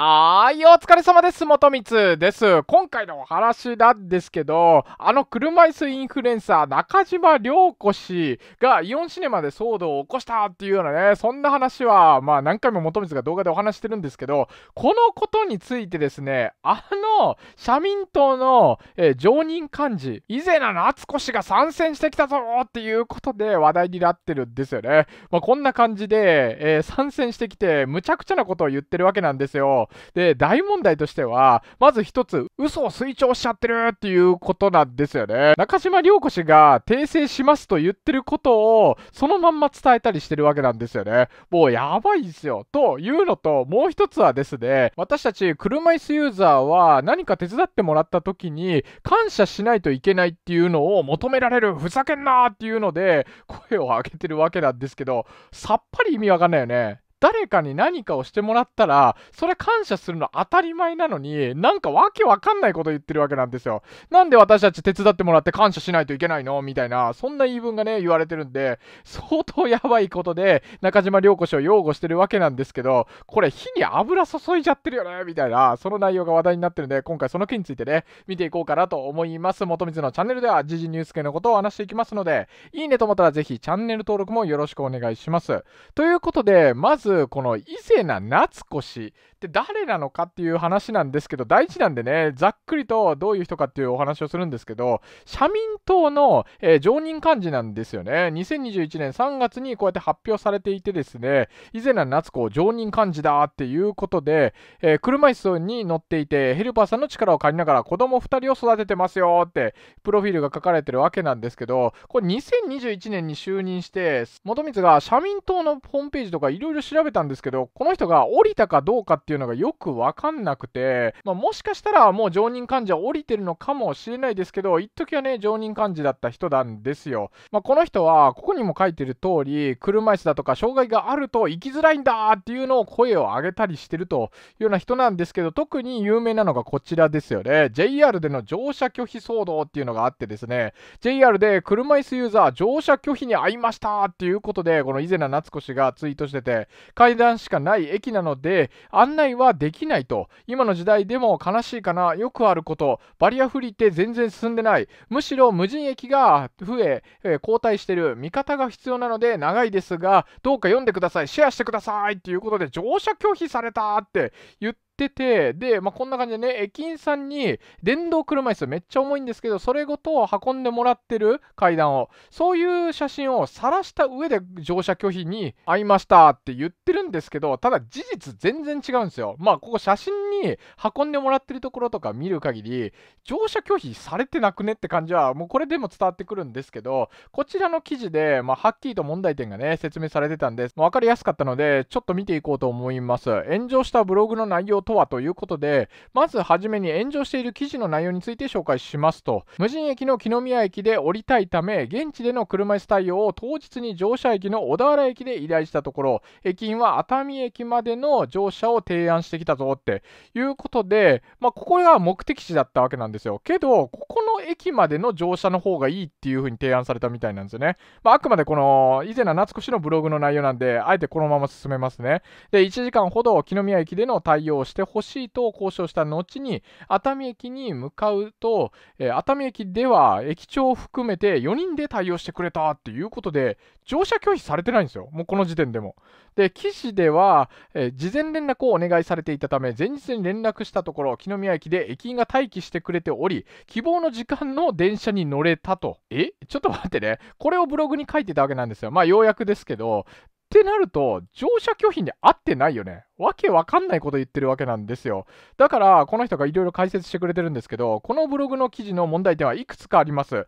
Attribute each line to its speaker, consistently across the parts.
Speaker 1: はーい、お疲れ様です。元光です。今回のお話なんですけど、あの車椅子インフルエンサー中島良子氏がイオンシネマで騒動を起こしたっていうようなね、そんな話は、まあ何回も元光が動画でお話してるんですけど、このことについてですね、あの、社民党の、えー、常任幹事、伊勢名夏子氏が参戦してきたぞっていうことで話題になってるんですよね。まあこんな感じで、えー、参戦してきて、むちゃくちゃなことを言ってるわけなんですよ。で、大問題としては、まず一つ、嘘を推奨しちゃってるっていうことなんですよね。中島良子氏が訂正しますと言ってることを、そのまんま伝えたりしてるわけなんですよね。もうやばいですよ。というのと、もう一つはですね、私たち車椅子ユーザーは何か手伝ってもらった時に、感謝しないといけないっていうのを求められる、ふざけんなっていうので、声を上げてるわけなんですけど、さっぱり意味わかんないよね。誰かに何かをしてもらったら、それ感謝するの当たり前なのに、なんかわけわかんないこと言ってるわけなんですよ。なんで私たち手伝ってもらって感謝しないといけないの？みたいな、そんな言い分がね、言われてるんで、相当やばいことで、中島良子氏を擁護してるわけなんですけど、これ火に油注いじゃってるよね？みたいな、その内容が話題になってるんで、今回その件についてね、見ていこうかなと思います。元光のチャンネルでは、時事ニュース系のことを話していきますので、いいねと思ったらぜひチャンネル登録もよろしくお願いします。ということで、まず、この伊勢名夏子氏って誰なのかっていう話なんですけど、大事なんでね、ざっくりとどういう人かっていうお話をするんですけど、社民党の、えー、常任幹事なんですよね。2021年3月にこうやって発表されていてですね、以前の夏子常任幹事だっていうことで、えー、車椅子に乗っていて、ヘルパーさんの力を借りながら子供2人を育ててますよって、プロフィールが書かれてるわけなんですけど、これ2021年に就任して、元光が社民党のホームページとかいろいろ調べたんですけど、この人が降りたかどうかってていうのがよくわかんなくて、まあ、もしかしたらもう常任幹事は降りてるのかもしれないですけど、一時はね、常任幹事だった人なんですよ。まあ、この人は、ここにも書いてる通り、車椅子だとか障害があると生きづらいんだっていうのを声を上げたりしてるというような人なんですけど、特に有名なのがこちらですよね。JR での乗車拒否騒動っていうのがあってですね、JR で車椅子ユーザー乗車拒否に遭いましたっていうことで、この伊勢名夏子氏がツイートしてて、階段しかない駅なので、案内はできないと。今の時代でも悲しいかな。よくあること。バリアフリーって全然進んでない。むしろ無人駅が増え、え、後退してる。味方が必要なので長いですが、どうか読んでください。シェアしてください。っていうことで乗車拒否されたって言ってってて、で、まあ、こんな感じでね、駅員さんに電動車椅子めっちゃ重いんですけど、それごと運んでもらってる階段を、そういう写真を晒した上で乗車拒否に会いましたって言ってるんですけど、ただ事実全然違うんですよ。まあ、ここ写真に運んでもらってるところとか見る限り、乗車拒否されてなくねって感じは、もうこれでも伝わってくるんですけど、こちらの記事で、まあ、はっきりと問題点がね、説明されてたんで、分かりやすかったので、ちょっと見ていこうと思います。炎上したブログの内容とはということで、まずはじめに炎上している記事の内容について紹介しますと、無人駅の木の宮駅で降りたいため、現地での車椅子対応を当日に乗車駅の小田原駅で依頼したところ、駅員は熱海駅までの乗車を提案してきたぞっていうことで、まあ、ここが目的地だったわけなんですよ。けど、ここの駅までの乗車の方がいいっていう風に提案されたみたいなんですよね。まあ、あくまでこの、以前の夏子氏のブログの内容なんで、あえてこのまま進めますね。で、1時間ほど木の宮駅での対応をしてほしいと交渉した後に、熱海駅に向かうと、えー、熱海駅では駅長を含めて4人で対応してくれたっていうことで、乗車拒否されてないんですよ。もうこの時点でも。で、記事では、えー、事前連絡をお願いされていたため、前日に連絡したところ、木宮駅で駅員が待機してくれており、希望の時間の電車に乗れたと。え？ちょっと待ってね。これをブログに書いてたわけなんですよ。まあ、ようやくですけど、ってなると、乗車拒否に合ってないよね。わけわかんないこと言ってるわけなんですよ。だから、この人がいろいろ解説してくれてるんですけど、このブログの記事の問題点はいくつかあります。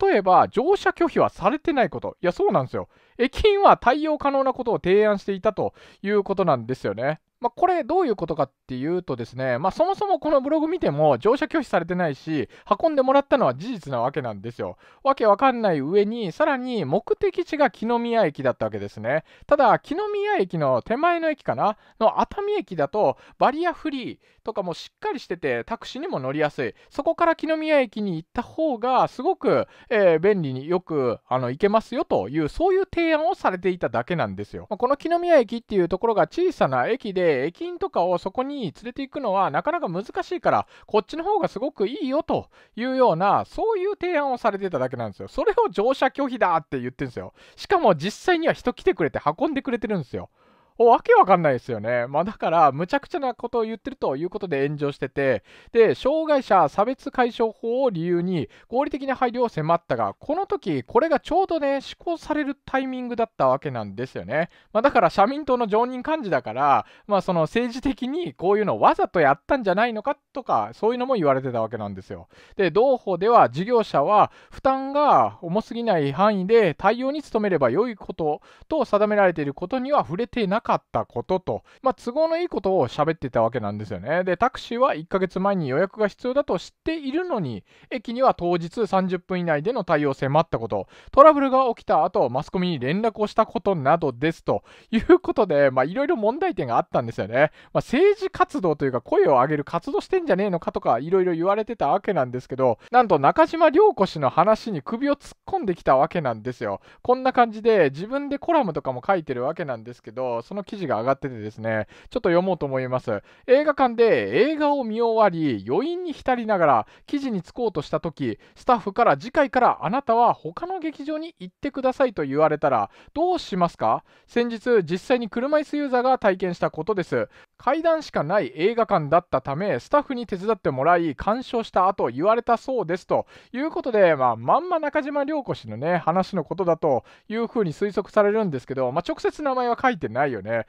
Speaker 1: 例えば、乗車拒否はされてないこと。いや、そうなんですよ。駅員は対応可能なことを提案していたということなんですよね。まあ、これどういうことかっていうとですね、まあ、そもそもこのブログ見ても乗車拒否されてないし、運んでもらったのは事実なわけなんですよ。わけわかんない上に、さらに目的地が木の宮駅だったわけですね。ただ、木の宮駅の手前の駅かな？の熱海駅だと、バリアフリーとかもしっかりしてて、タクシーにも乗りやすい。そこから木の宮駅に行った方が、すごく、えー、便利によくあの行けますよという、そういう提案をされていただけなんですよ。まあ、この木宮駅っていうところが小さな駅で、駅員とかをそこに連れて行くのはなかなか難しいから、こっちの方がすごくいいよというような、そういう提案をされてただけなんですよ。それを乗車拒否だって言ってるんですよ。しかも実際には人来てくれて運んでくれてるんですよ。わけわかんないですよね。まあだから、むちゃくちゃなことを言ってるということで炎上してて、で、障害者差別解消法を理由に合理的な配慮を迫ったが、この時、これがちょうどね、施行されるタイミングだったわけなんですよね。まあだから、社民党の常任幹事だから、まあその政治的にこういうのをわざとやったんじゃないのかとか、そういうのも言われてたわけなんですよ。で、同法では事業者は負担が重すぎない範囲で対応に努めれば良いことと定められていることには触れていなかったことと、まあ、都合のいいことを喋ってたわけなんですよね。で、タクシーは1ヶ月前に予約が必要だと知っているのに、駅には当日30分以内での対応を迫ったこと、トラブルが起きた後、マスコミに連絡をしたことなどですということで、まあ、いろいろ問題点があったんですよね。まあ、政治活動というか、声を上げる活動してんじゃねえのかとか、いろいろ言われてたわけなんですけど、なんと中島涼子氏の話に首を突っ込んできたわけなんですよ。こんな感じで、自分でコラムとかも書いてるわけなんですけど、その記事が上がっててですね、ちょっと読もうと思います。映画館で映画を見終わり、余韻に浸りながら記事に就こうとした時、スタッフから次回からあなたは他の劇場に行ってくださいと言われたら、どうしますか？先日、実際に車椅子ユーザーが体験したことです。階段しかない映画館だったため、スタッフに手伝ってもらい、鑑賞した後言われたそうですということで、まあ、まんま中島涼子氏のね、話のことだというふうに推測されるんですけど、まあ、直接名前は書いてないよね。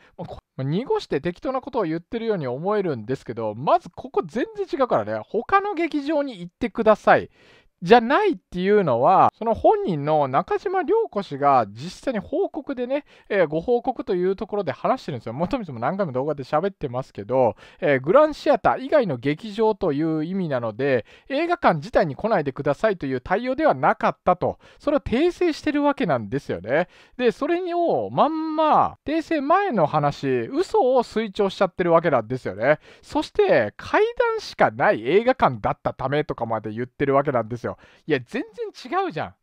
Speaker 1: 濁して適当なことを言ってるように思えるんですけど、まずここ全然違うからね、他の劇場に行ってください。じゃないっていうのは、その本人の中島涼子氏が実際に報告でね、えー、ご報告というところで話してるんですよ。もともとも何回も動画で喋ってますけど、えー、グランシアター以外の劇場という意味なので、映画館自体に来ないでくださいという対応ではなかったと、それを訂正してるわけなんですよね。で、それをまんま、訂正前の話、嘘を推聴しちゃってるわけなんですよね。そして、階段しかない映画館だったためとかまで言ってるわけなんですよ。いや、全然違うじゃん。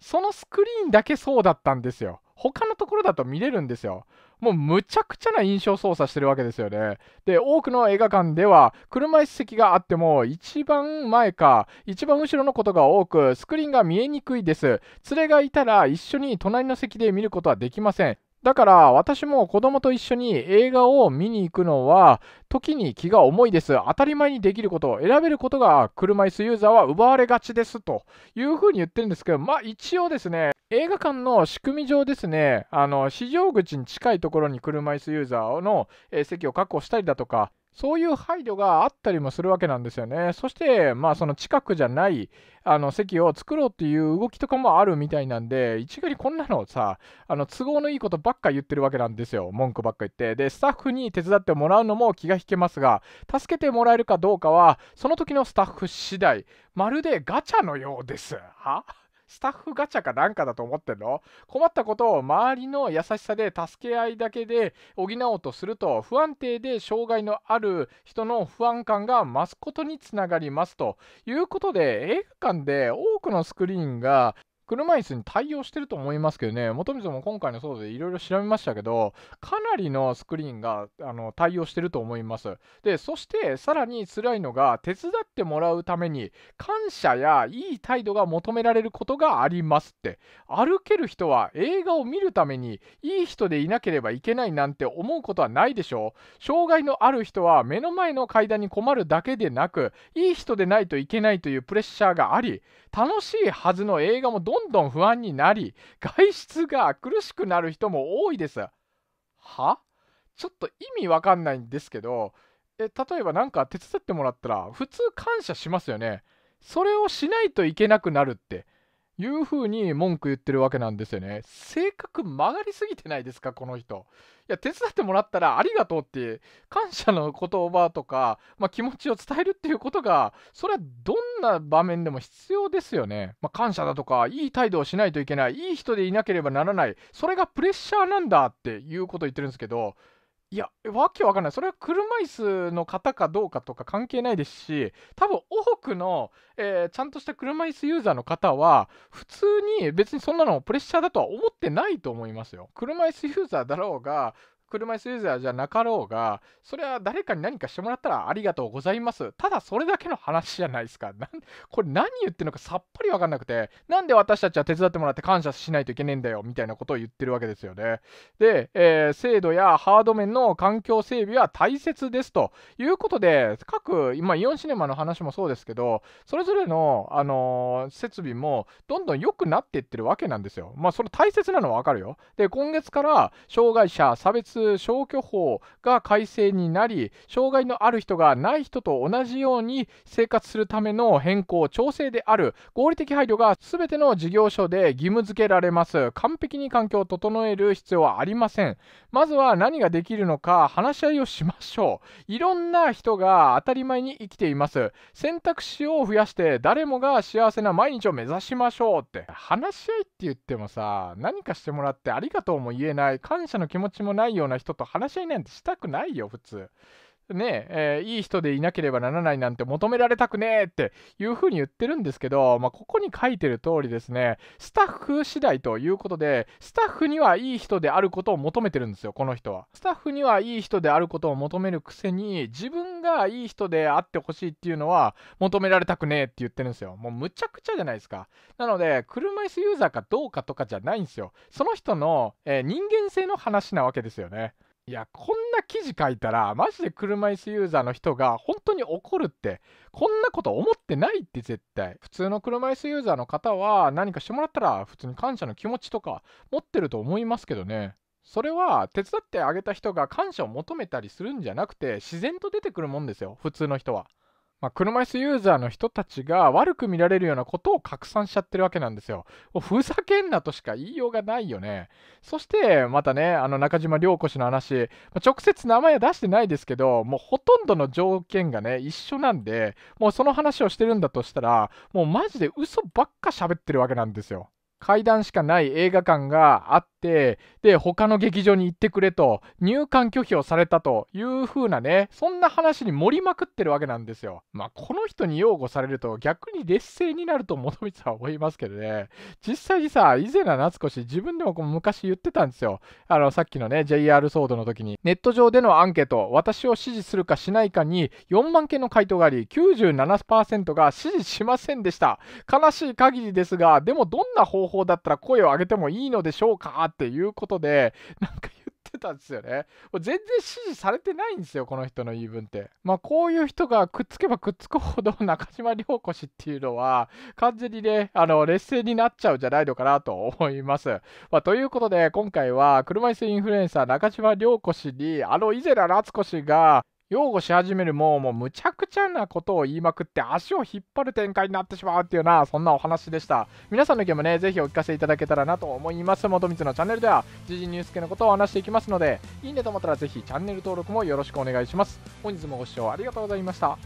Speaker 1: そのスクリーンだけそうだったんですよ。他のところだと見れるんですよ。もうむちゃくちゃな印象操作してるわけですよね。で、多くの映画館では車椅子席があっても一番前か一番後ろのことが多くスクリーンが見えにくいです。連れがいたら一緒に隣の席で見ることはできません。だから私も子供と一緒に映画を見に行くのは時に気が重いです。当たり前にできることを選べることが車椅子ユーザーは奪われがちですというふうに言ってるんですけど、まあ一応ですね、映画館の仕組み上ですね、あの市場口に近いところに車椅子ユーザーの、席を確保したりだとか、そういう配慮があったりもするわけなんですよね。そして、まあ、その近くじゃないあの席を作ろうっていう動きとかもあるみたいなんで、一概にこんなのさ、あの都合のいいことばっか言ってるわけなんですよ。文句ばっか言って。で、スタッフに手伝ってもらうのも気が引けますが、助けてもらえるかどうかは、その時のスタッフ次第、まるでガチャのようです。は？スタッフガチャかなんかだと思ってんの？困ったことを周りの優しさで助け合いだけで補おうとすると不安定で障害のある人の不安感が増すことにつながりますということで映画館で多くのスクリーンが車椅子に対応してると思いますけどね、元水も今回の騒動でいろいろ調べましたけど、かなりのスクリーンがあの対応してると思います。で、そしてさらに辛いのが、手伝ってもらうために感謝やいい態度が求められることがありますって。歩ける人は映画を見るためにいい人でいなければいけないなんて思うことはないでしょう。障害のある人は目の前の階段に困るだけでなく、いい人でないといけないというプレッシャーがあり、楽しいはずの映画もどんどん不安になり、外出が苦しくなる人も多いです。は？ちょっと意味わかんないんですけど、え例えば何か手伝ってもらったら普通感謝しますよね。それをしないといけなくなるっていう風に文句言ってるわけなんですよね。性格曲がりすぎてないですか、この人。いや、手伝ってもらったらありがとうって、感謝の言葉とか、まあ、気持ちを伝えるっていうことが、それはどんな場面でも必要ですよね。まあ、感謝だとか、いい態度をしないといけない、いい人でいなければならない、それがプレッシャーなんだっていうことを言ってるんですけど、いや、わけわかんない。それは車椅子の方かどうかとか関係ないですし、多分多くの、えー、ちゃんとした車椅子ユーザーの方は、普通に別にそんなのプレッシャーだとは思ってないと思いますよ。車椅子ユーザーだろうが、車椅子ユーザーじゃなかろうが、それは誰かに何かしてもらったらありがとうございます。ただそれだけの話じゃないですか。なんこれ何言ってるのかさっぱりわかんなくて、なんで私たちは手伝ってもらって感謝しないといけねえんだよ、みたいなことを言ってるわけですよね。で、えー、制度やハード面の環境整備は大切ですということで、各、今、イオンシネマの話もそうですけど、それぞれの、あのー、設備もどんどん良くなっていってるわけなんですよ。まあ、それ大切なのはわかるよ。で、今月から障害者差別消去法が改正になり、障害のある人がない人と同じように生活するための変更、調整である合理的配慮が全ての事業所で義務付けられます。完璧に環境を整える必要はありません。まずは何ができるのか話し合いをしましょう。いろんな人が当たり前に生きています。選択肢を増やして誰もが幸せな毎日を目指しましょうって。話し合いって言ってもさ、何かしてもらってありがとうも言えない、感謝の気持ちもないようなな人と話し合いなんてしたくないよ、普通。ねえー、いい人でいなければならないなんて求められたくねえっていうふうに言ってるんですけど、まあ、ここに書いてる通りですね、スタッフ次第ということで、スタッフにはいい人であることを求めてるんですよ、この人は。スタッフにはいい人であることを求めるくせに、自分がいい人であってほしいっていうのは求められたくねえって言ってるんですよ。もうむちゃくちゃじゃないですか。なので、車椅子ユーザーかどうかとかじゃないんですよ。その人の、えー、人間性の話なわけですよね。いや、こんな記事書いたら、マジで車椅子ユーザーの人が本当に怒るって、こんなこと思ってないって絶対。普通の車椅子ユーザーの方は何かしてもらったら、普通に感謝の気持ちとか持ってると思いますけどね。それは手伝ってあげた人が感謝を求めたりするんじゃなくて、自然と出てくるもんですよ、普通の人は。まあ、車椅子ユーザーの人たちが悪く見られるようなことを拡散しちゃってるわけなんですよ。ふざけんなとしか言いようがないよね。そして、またね、あの中島良子氏の話、まあ、直接名前は出してないですけど、もうほとんどの条件がね、一緒なんで、もうその話をしてるんだとしたら、もうマジで嘘ばっか喋ってるわけなんですよ。階段しかない映画館があって、で、他の劇場に行ってくれと、入館拒否をされたという風なね、そんな話に盛りまくってるわけなんですよ。まあ、この人に擁護されると逆に劣勢になると元光は思いますけどね、実際にさ、以前は夏子氏、自分でもこう昔言ってたんですよ。あの、さっきのね、JR 騒動の時に、ネット上でのアンケート、私を支持するかしないかに4万件の回答があり、97%が支持しませんでした。悲しい限りですが、でもどんな方法だったら声を上げてもいいのでしょうかっていうことで、なんか言ってたんですよね。もう全然支持されてないんですよ、この人の言い分って。まあ、こういう人がくっつけばくっつくほど中島良子氏っていうのは、完全にね、あの、劣勢になっちゃうんじゃないのかなと思います。まあ、ということで、今回は車椅子インフルエンサー中島良子氏に、あの、伊勢田夏子氏が、擁護し始めるももうむちゃくちゃなことを言いまくって足を引っ張る展開になってしまうっていうようなそんなお話でした。皆さんの意見もねぜひお聞かせいただけたらなと思います。元光のチャンネルでは時事ニュース系のことを話していきますのでいいねと思ったらぜひチャンネル登録もよろしくお願いします。本日もご視聴ありがとうございました。